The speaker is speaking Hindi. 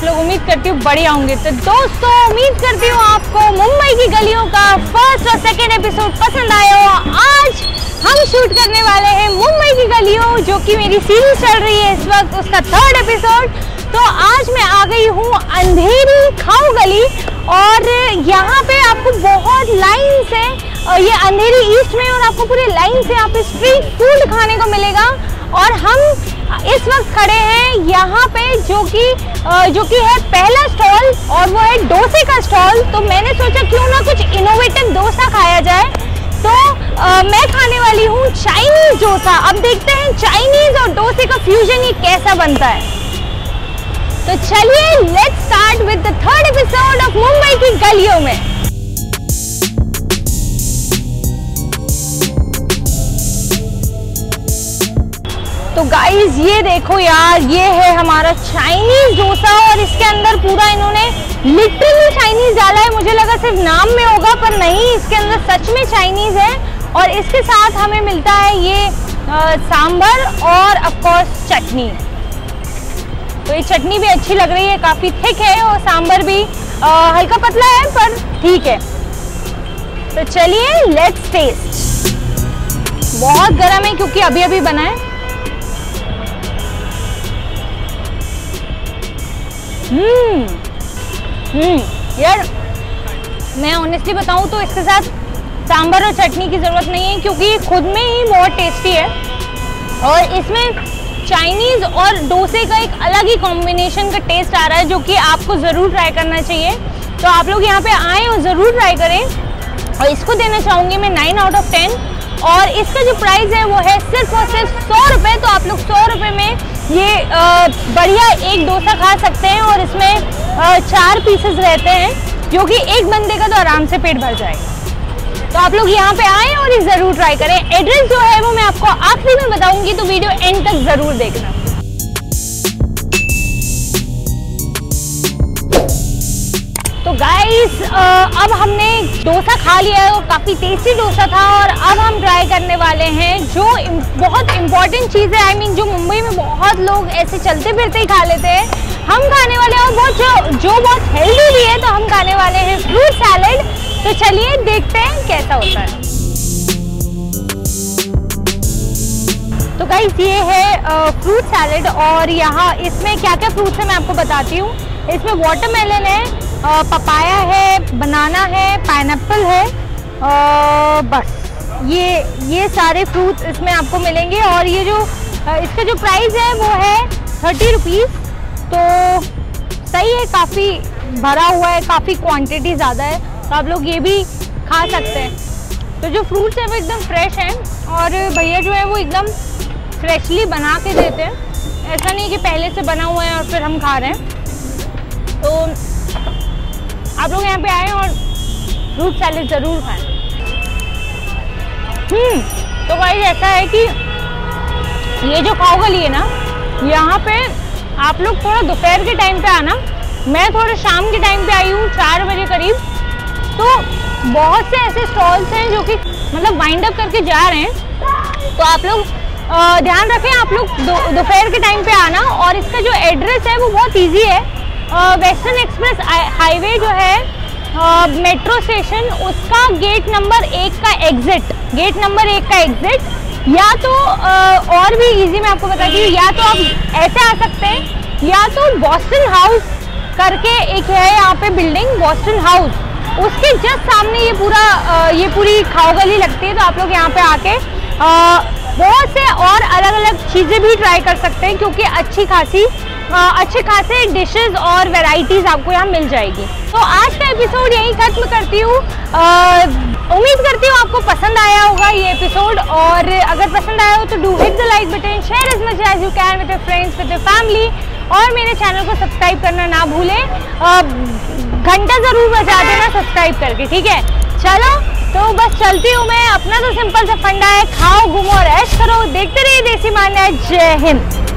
आप लोग उम्मीद करती हूँ बढ़िया होंगे। तो दोस्तों, उम्मीद करती हूँ आपको मुंबई की गलियों का फ़र्स्ट और सेकेंड एपिसोड पसंद आया हो आज हम शूट करने वाले हैं मुंबई की गलियों, जो कि मेरी सीरीज़ चल रही है इस वक्त, उसका थर्ड एपिसोड तो आज मैं आ गई हूँ अंधेरी खाऊ गली, और यहाँ पे आपको बहुत लाइन से ये अंधेरी ईस्ट में और आपको पूरे लाइन से यहाँ पे स्ट्रीट फ़ूड खाने को मिलेगा। और हम इस वक्त खड़े हैं यहाँ पे जो कि जो कि है पहला स्टॉल और वो है डोसे का स्टॉल। तो मैंने सोचा क्यों ना कुछ इनोवेटिव डोसा खाया जाए। तो आ, मैं खाने वाली हूँ चाइनीज़ डोसा। अब देखते हैं चाइनीज़ और डोसे का फ्यूजन ये कैसा बनता है। तो चलिए let's start with the third episode of Mumbai की गलियों में। तो गाइस ये देखो यार ये है हमारा चाइनीज़ डोसा और इसके अंदर पूरा इन्होंने लिटरली चाइनीज़ डाला है। मुझे लगा सिर्फ़ नाम में होगा पर नहीं इसके अंदर सच में चाइनीज़ है। और इसके साथ हमें मिलता है ये सांभर और अफकोर्स चटनी। तो ये चटनी भी अच्छी लग रही है काफ़ी थिक है और सांभर भी आ, हल्का पतला है पर ठीक है। तो चलिए लेट्स टेस्ट बहुत गर्म है क्योंकि अभी अभी बना है। हम्म हम्म यार, मैं ऑनेस्टली बताऊँ तो इसके साथ सांभर और चटनी की ज़रूरत नहीं है क्योंकि ये खुद में ही बहुत टेस्टी है। और इसमें चाइनीज़ और डोसे का एक अलग ही कॉम्बिनेशन का टेस्ट आ रहा है जो कि आपको ज़रूर ट्राई करना चाहिए। तो आप लोग यहाँ पे आएँ और ज़रूर ट्राई करें। और इसको देना चाहूँगी मैं नाइन आउट ऑफ़ टेन और इसका जो प्राइस है वो है सिर्फ़ और सिर्फ़ सौ रुपये तो आप लोग सौ रुपये में ये बढ़िया एक डोसा खा सकते हैं और इसमें चार पीसेस रहते हैं, जो कि एक बंदे का तो आराम से पेट भर जाएगा। तो आप लोग यहाँ पे आएँ और ये ज़रूर ट्राई करें। एड्रेस जो है वो मैं आपको आखिरी में बताऊँगी तो वीडियो एंड तक ज़रूर देखना। गाइस अब हमने डोसा खा लिया है और काफ़ी टेस्टी डोसा था और अब हम ट्राई करने वाले हैं जो बहुत इंपॉर्टेंट चीज़ है आई I मीन mean, जो मुंबई में बहुत लोग ऐसे चलते फिरते ही खा लेते हैं। हम खाने वाले हैं और बहुत जो जो बहुत हेल्दी भी है तो हम खाने वाले हैं फ्रूट सैलड तो चलिए देखते हैं कैसा होता है। तो गाइस ये है फ्रूट सैलड और यहाँ इसमें क्या क्या फ्रूट्स है मैं आपको बताती हूँ। इसमें वाटरमेलन है पपाया है, बनाना है पाइन है बस। ये ये सारे फ्रूट्स इसमें आपको मिलेंगे और ये जो इसका जो प्राइस है वो है थर्टी रुपीज़ तो सही है, काफ़ी भरा हुआ है, काफ़ी क्वांटिटी ज़्यादा है तो आप लोग ये भी खा सकते हैं। तो जो फ्रूट्स हैं वो एकदम फ्रेश हैं और भैया जो है वो एकदम फ्रेशली बना के देते हैं। ऐसा नहीं कि पहले से बना हुआ है और फिर हम खा रहे हैं। तो आप लोग यहाँ पे आए और फ्रूट सैलेड ज़रूर खाएँ। हम्म तो भाई ऐसा है कि ये जो खाओ गली है ना, यहाँ पे आप लोग थोड़ा दोपहर के टाइम पे आना। मैं थोड़ा शाम के टाइम पे आई हूँ, चार बजे करीब। तो बहुत से ऐसे स्टॉल्स हैं जो कि मतलब वाइंड अप करके जा रहे हैं। तो आप लोग ध्यान रखें, आप लोग दोपहर के टाइम पे आना और इसका जो एड्रेस है वो बहुत इजी है। वेस्टर्न एक्सप्रेस हाईवे जो है मेट्रो स्टेशन उसका गेट नंबर एक का एग्जिट गेट नंबर एक का एग्जिट या तो आ, और भी इजी मैं आपको बताती हूँ या तो आप ऐसे आ सकते हैं या तो बॉस्टन हाउस करके एक है यहाँ पे बिल्डिंग बॉस्टन हाउस उसके जस्ट सामने ये पूरा ये पूरी खाओ गली लगती है तो आप लोग यहाँ पे आके बहुत से और अलग अलग चीज़ें भी ट्राई कर सकते हैं क्योंकि अच्छी खासी अच्छे खासे डिशेस और वैरायटीज़ आपको यहाँ मिल जाएगी। तो आज का एपिसोड यहीं खत्म करती हूँ। उम्मीद करती हूँ आपको पसंद आया होगा ये एपिसोड और अगर पसंद आया हो तो do hit the like button share as much as you can with friends with family और मेरे चैनल को सब्सक्राइब करना ना भूलें। घंटा ज़रूर बजा देना सब्सक्राइब करके, ठीक है? चलो तो बस चलती हूँ मैं। अपना तो सिंपल सा फंडा है, खाओ, घूमो और ऐश करो। देखते रहिए देसी मान्या। जय हिंद।